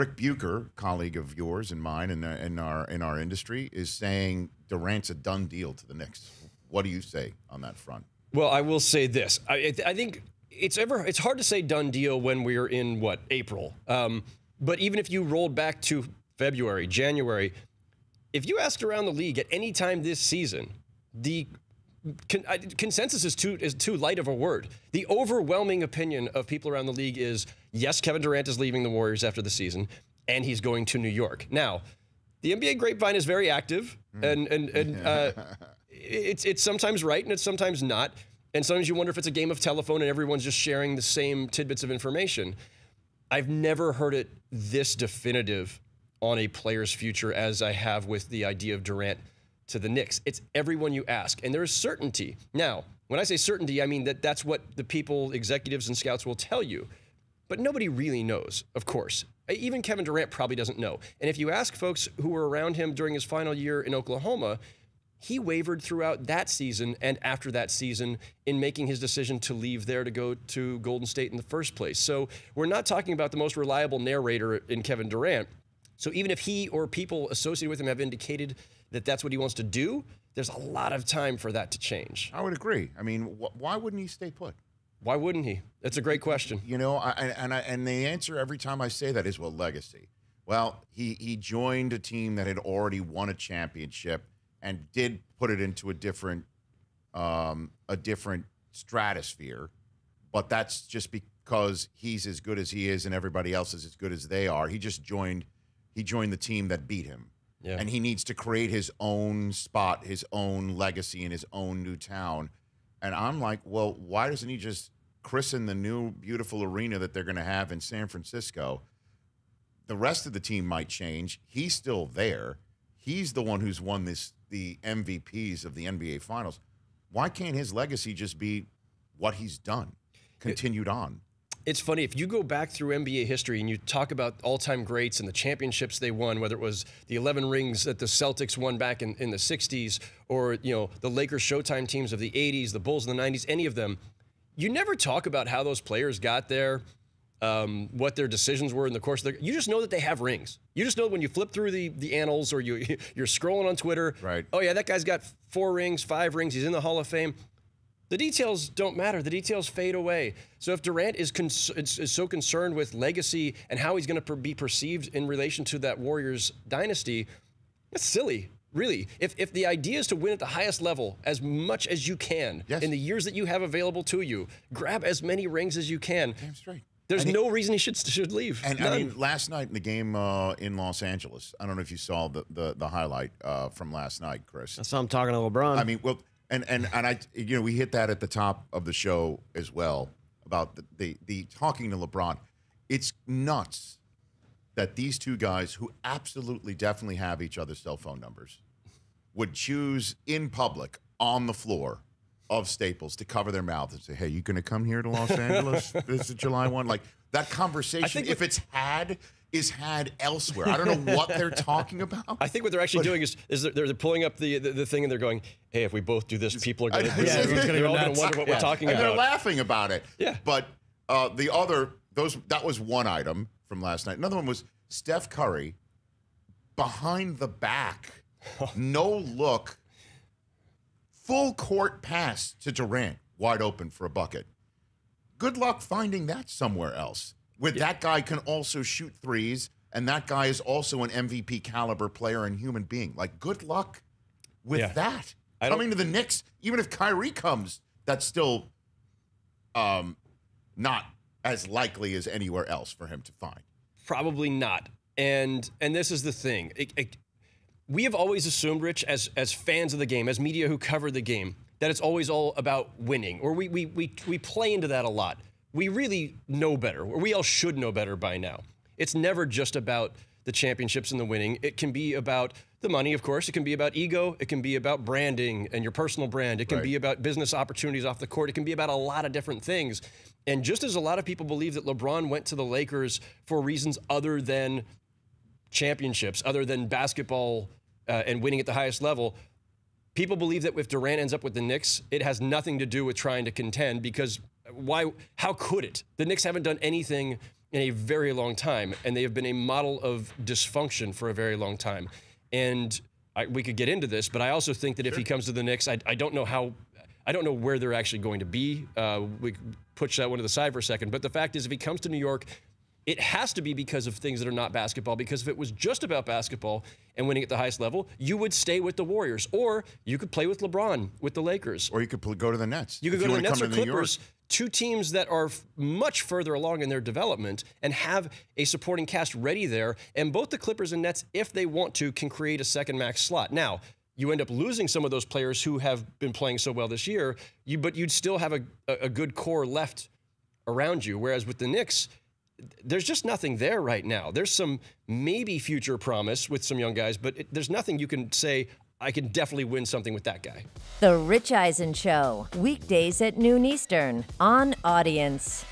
Ric Bucher, colleague of yours and mine in, in our in our industry, is saying Durant's a done deal to the Knicks. What do you say on that front? Well, I will say this. I, I think it's ever it's hard to say done deal when we're in what April. Um, but even if you rolled back to February, January, if you asked around the league at any time this season, the con- I- consensus is too is too light of a word. The overwhelming opinion of people around the league is yes, Kevin Durant is leaving the Warriors after the season, and he's going to New York. Now, the NBA grapevine is very active, and and and uh, it's it's sometimes right and it's sometimes not, and sometimes you wonder if it's a game of telephone and everyone's just sharing the same tidbits of information. I've never heard it this definitive on a player's future as I have with the idea of Durant to the Knicks. It's everyone you ask, and there is certainty. Now, when I say certainty, I mean that that's what the people, executives, and scouts will tell you. But nobody really knows, of course. Even Kevin Durant probably doesn't know. And if you ask folks who were around him during his final year in Oklahoma, he wavered throughout that season and after that season in making his decision to leave there to go to Golden State in the first place. So we're not talking about the most reliable narrator in Kevin Durant. So even if he or people associated with him have indicated that that's what he wants to do, there's a lot of time for that to change. I would agree. I mean, wh- why wouldn't he stay put? Why wouldn't he? That's a great question. You know, I, and and I, and the answer every time I say that is well, legacy. Well, he he joined a team that had already won a championship and did put it into a different um, a different stratosphere, but that's just because he's as good as he is and everybody else is as good as they are. He just joined he joined the team that beat him. Yeah. And he needs to create his own spot, his own legacy in his own new town. And I'm like, well, why doesn't he just christen the new beautiful arena that they're going to have in San Francisco? The rest of the team might change. He's still there. He's the one who's won this the MVPs of the NBA Finals. Why can't his legacy just be what he's done, continued on? It's funny if you go back through NBA history and you talk about all-time greats and the championships they won, whether it was the 11 rings that the Celtics won back in, in the 60s, or you know the Lakers Showtime teams of the 80s, the Bulls in the 90s, any of them, you never talk about how those players got there, um, what their decisions were in the course of their. You just know that they have rings. You just know when you flip through the the annals or you you're scrolling on Twitter. Right. Oh yeah, that guy's got four rings, five rings. He's in the Hall of Fame. The details don't matter. The details fade away. So if Durant is, cons- is, is so concerned with legacy and how he's going to per- be perceived in relation to that Warriors dynasty, that's silly. Really, if, if the idea is to win at the highest level as much as you can Yes. in the years that you have available to you, grab as many rings as you can. Damn straight. There's he- no reason he should should leave. And I mean, last night in the game uh, in Los Angeles, I don't know if you saw the the, the highlight uh, from last night, Chris. I saw him talking to LeBron. I mean, well, and and and I, you know, we hit that at the top of the show as well about the the, the talking to LeBron. It's nuts that these two guys, who absolutely definitely have each other's cell phone numbers, would choose in public on the floor of Staples to cover their mouth and say, "Hey, you going to come here to Los Angeles this is July one?" Like that conversation, if it's had, is had elsewhere. I don't know what they're talking about. I think what they're actually doing is, is they're, they're pulling up the, the, the thing and they're going, hey, if we both do this, people are going to Yeah, they're gonna all going to wonder what Yeah. we're talking and about. they're laughing about it. Yeah. But uh, the other, those that was one item from last night. Another one was Steph Curry behind the back, no look, full court pass to Durant, wide open for a bucket. Good luck finding that somewhere else. With that guy can also shoot threes, and that guy is also an MVP caliber player and human being. Like, good luck with Yeah. that. I don't- Coming to the Knicks, even if Kyrie comes, that's still um, not as likely as anywhere else for him to find. Probably not. And and this is the thing. It- it- we have always assumed, Rich, as as fans of the game, as media who cover the game, that it's always all about winning, or we we we we play into that a lot. We really know better, or we all should know better by now. It's never just about the championships and the winning. It can be about the money, of course. It can be about ego. It can be about branding and your personal brand. It can Right. be about business opportunities off the court. It can be about a lot of different things. And just as a lot of people believe that LeBron went to the Lakers for reasons other than championships, other than basketball uh, and winning at the highest level, people believe that if Durant ends up with the Knicks, it has nothing to do with trying to contend because why? How could it? The Knicks haven't done anything in a very long time, and they have been a model of dysfunction for a very long time. And I, we could get into this, but I also think that if he comes to the Knicks, I, I don't know how. I don't know where they're actually going to be. Uh, we push that one to the side for a second. But the fact is, if he comes to New York, it has to be because of things that are not basketball. Because if it was just about basketball and winning at the highest level, you would stay with the Warriors, or you could play with LeBron with the Lakers, or you could go to the Nets. You could if go to the Nets or to Clippers, two teams that are much further along in their development and have a supporting cast ready there. And both the Clippers and Nets, if they want to, can create a second max slot. Now. You end up losing some of those players who have been playing so well this year, you, but you'd still have a, a a good core left around you. Whereas with the Knicks, there's just nothing there right now. There's some maybe future promise with some young guys, but it, there's nothing you can say. I can definitely win something with that guy. The Rich Eisen Show, weekdays at noon Eastern on Audience.